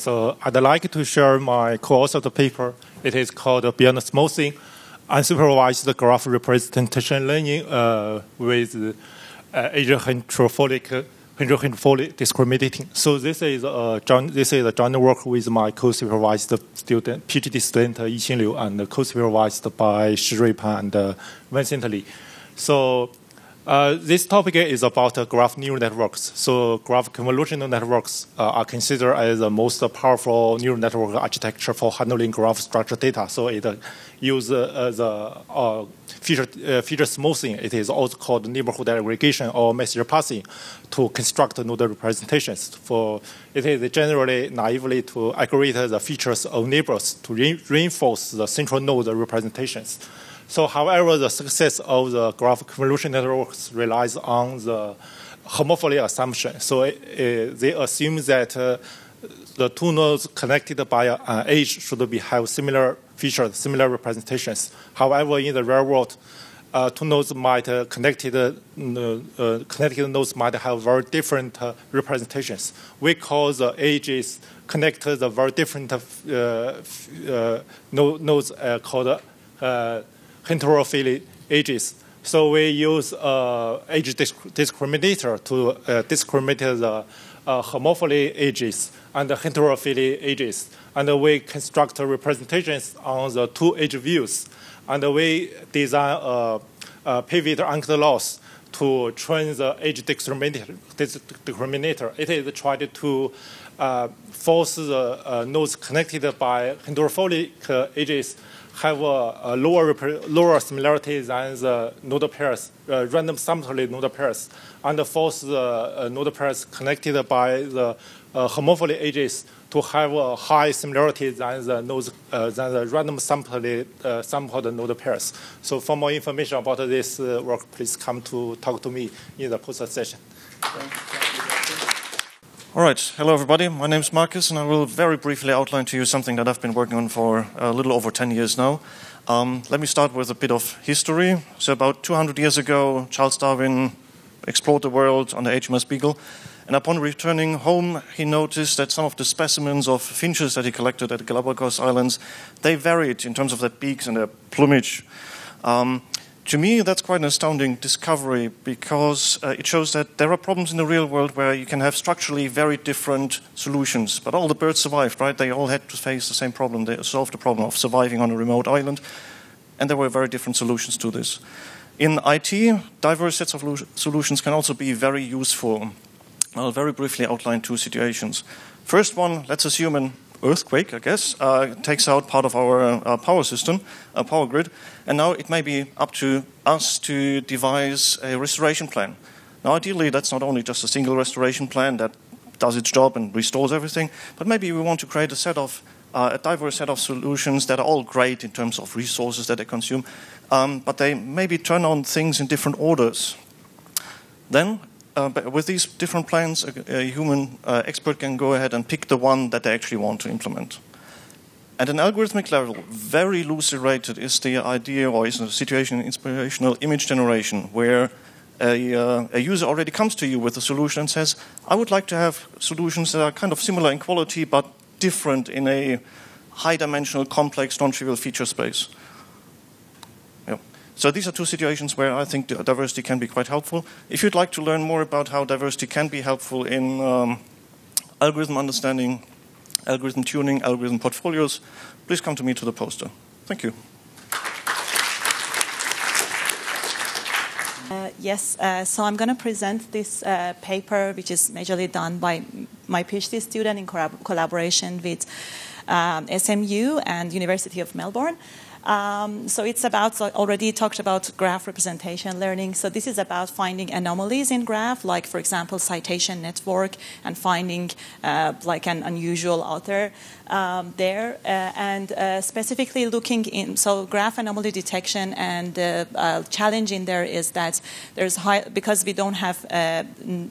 So I'd like to share my co-authored paper. It is called Beyond Smoothing, Unsupervised Graph Representation Learning uh, with uh, Edge Heterophily discriminating. So this is a this is a joint work with my co-supervised student, PhD student Yixin Liu, and co-supervised by Shirui Pan and uh, Vincent Lee. So uh, this topic is about uh, graph neural networks. So graph convolutional networks uh, are considered as the most powerful neural network architecture for handling graph structured data. So it uh, uses uh, the uh, feature, feature smoothing. It is also called neighborhood aggregation or message passing to construct node representations. For it is generally naively to aggregate the features of neighbors to re reinforce the central node representations. So, however, the success of the graph convolution networks relies on the homophily assumption. So, it, it, they assume that uh, the two nodes connected by an edge should be have similar features, similar representations. However, in the real world, uh, two nodes might uh, connected uh, uh connected nodes might have very different uh, representations. We call the edges connect the very different uh, nodes called heterophily edges. So we use uh, edge discriminator to uh, discriminate the uh, homophily edges and the heterophily ages. And we construct representations on the two edge views. And we design a, a pivot anchor loss to train the edge discriminator. discriminator. It is tried to uh, force the uh, nodes connected by heterophilic edges have a, a lower, lower similarity than the node pairs, uh, random subtly node pairs, and force the uh, node pairs connected by the uh, homophily edges to have a high similarity than the nodes, uh, than the random sampling, uh, sampled node pairs. So for more information about this uh, work, please come to talk to me in the poster session. All right, hello everybody. My name is Marcus, and I will very briefly outline to you something that I've been working on for a little over 10 years now. Um, let me start with a bit of history. So, about 200 years ago, Charles Darwin explored the world on the HMS Beagle, and upon returning home, he noticed that some of the specimens of finches that he collected at the Galapagos Islands they varied in terms of their beaks and their plumage. Um, to me, that's quite an astounding discovery because uh, it shows that there are problems in the real world where you can have structurally very different solutions. But all the birds survived, right? They all had to face the same problem. They solved the problem of surviving on a remote island. And there were very different solutions to this. In IT, diverse sets of solutions can also be very useful. I'll very briefly outline two situations. First one, let's assume an earthquake, I guess, uh, takes out part of our uh, power system, a power grid, and now it may be up to us to devise a restoration plan. Now, ideally, that's not only just a single restoration plan that does its job and restores everything, but maybe we want to create a set of uh, a diverse set of solutions that are all great in terms of resources that they consume, um, but they maybe turn on things in different orders. Then uh, with these different plans, a, a human uh, expert can go ahead and pick the one that they actually want to implement. At an algorithmic level, very rated is the idea or is the situation in inspirational image generation, where a, uh, a, user already comes to you with a solution and says, I would like to have solutions that are kind of similar in quality but different in a high dimensional, complex, non trivial feature space. So these are two situations where I think diversity can be quite helpful. If you'd like to learn more about how diversity can be helpful in um, algorithm understanding, algorithm tuning, algorithm portfolios, please come to me to the poster. Thank you. Uh, yes, uh, so I'm going to present this uh, paper, which is majorly done by my PhD student in collaboration with um, SMU and University of Melbourne. Um, so it's about so already talked about graph representation learning. So this is about finding anomalies in graph, like for example citation network, and finding uh, like an unusual author um, there, uh, and uh, specifically looking in. So graph anomaly detection and the uh, challenge in there is that there's high because we don't have uh,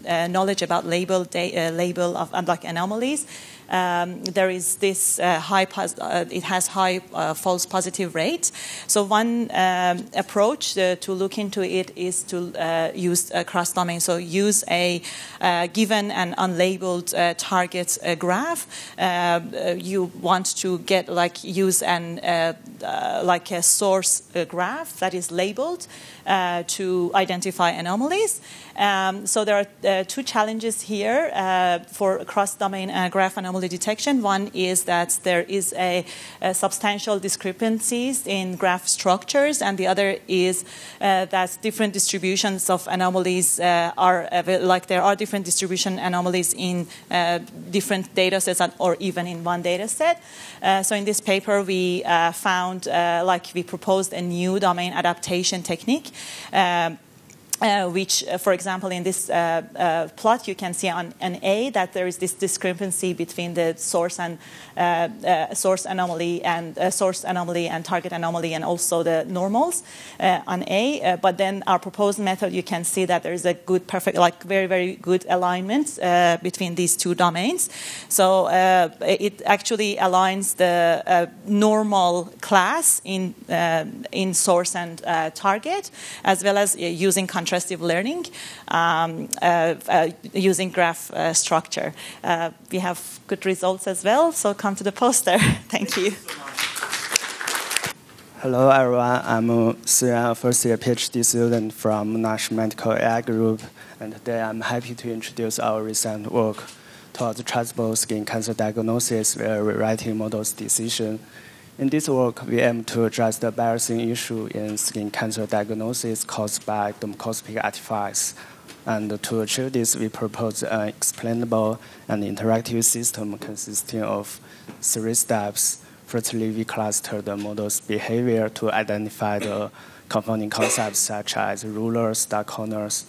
uh, knowledge about label label of like anomalies. Um, there is this high, it has high false positive So one um, approach uh, to look into it is to uh, use cross-domain. So use a uh, given and unlabeled uh, target uh, graph. you want to get like use an like a source graph that is labeled to identify anomalies. Um, so there are two challenges here for cross-domain graph anomaly detection. One is that there is a, a substantial in graph structures, and the other is uh, that different distributions of anomalies uh, are like there are different distribution anomalies in uh, different data sets or even in one data set. Uh, so in this paper, we uh, found like we proposed a new domain adaptation technique. Um, uh, which, uh, for example, in this uh, uh, plot, you can see on an A that there is this discrepancy between the source and uh, uh, source anomaly and source anomaly and target anomaly, and also the normals on A. but then our proposed method, you can see that there is a good, perfect, like very, very good alignment between these two domains. So it actually aligns the normal class in in source and target, as well as using contrastive learning um, uh, uh, using graph uh, structure. we have good results as well, so come to the poster. Thank you. Hello, everyone. I'm a first year PhD student from Monash Medical AI Group, and today I'm happy to introduce our recent work towards traceable skin cancer diagnosis via rewriting models decision in this work, we aim to address the embarrassing issue in skin cancer diagnosis caused by dermoscopic artifacts. And to achieve this, we propose an explainable and interactive system consisting of three steps. Firstly, we cluster the model's behavior to identify the confounding concepts such as rulers, dark corners,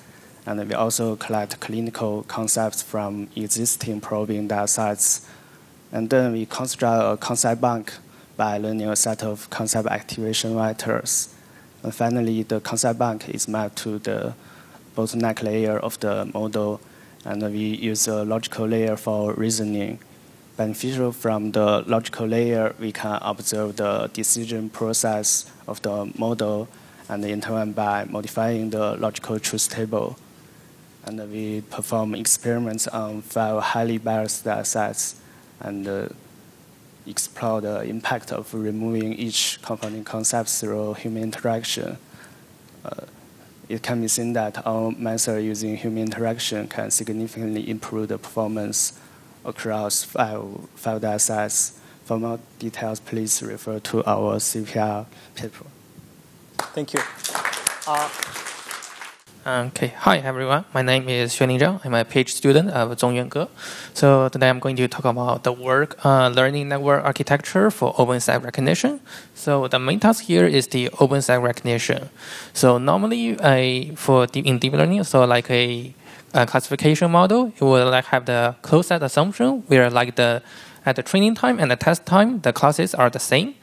and we also collect clinical concepts from existing probing datasets. And then we construct a concept bank by learning a set of concept activation vectors. And finally, the concept bank is mapped to the bottleneck layer of the model, and we use a logical layer for reasoning. Beneficial from the logical layer, we can observe the decision process of the model and intervene by modifying the logical truth table. And we perform experiments on five highly biased data sets and uh, explore the impact of removing each confounding concept through human interaction. Uh, it can be seen that our method using human interaction can significantly improve the performance across five, five data sets. For more details, please refer to our CVPR paper. Thank you. Uh, Okay, hi everyone. My name is Xuanling Zhang. I'm a PhD student of Zongyuan Ge. So today I'm going to talk about the work uh, learning network architecture for open set recognition. So the main task here is the open set recognition. So normally, a for deep, in deep learning, so like a, a classification model, it will like have the closed set assumption where like the at the training time and the test time, the classes are the same.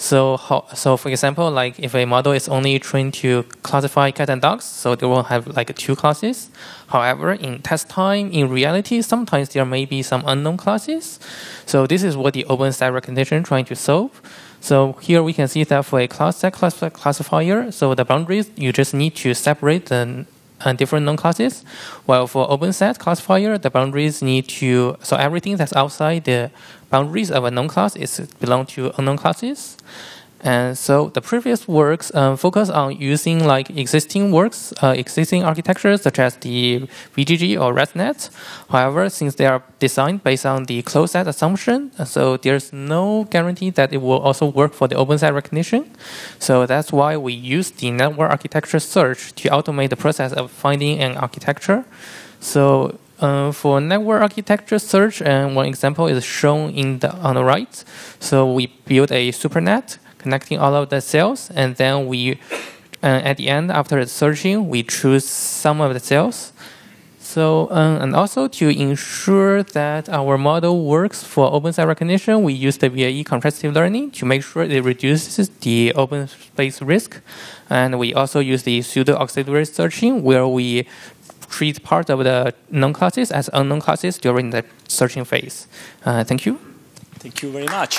So, how, so for example, like if a model is only trained to classify cats and dogs, so they will have like two classes. However, in test time, in reality, sometimes there may be some unknown classes. So this is what the open set recognition trying to solve. So here we can see that for a class set classifier, so the boundaries, you just need to separate the uh, different known classes. While for open set classifier, the boundaries need to, so everything that's outside the boundaries of a known class is belong to unknown classes. And so the previous works um, focus on using like existing works, uh, existing architectures such as the VGG or ResNet. However, since they are designed based on the closed set assumption, so there's no guarantee that it will also work for the open set recognition. So that's why we use the network architecture search to automate the process of finding an architecture. So uh, for network architecture search, and one example is shown in the on the right. So we build a supernet connecting all of the cells, and then we, uh, at the end, after the searching, we choose some of the cells. So, um, and also to ensure that our model works for open set recognition, we use the VAE contrastive learning to make sure it reduces the open space risk. And we also use the pseudo auxiliary searching where we treat part of the known classes as unknown classes during the searching phase. Uh, thank you. Thank you very much.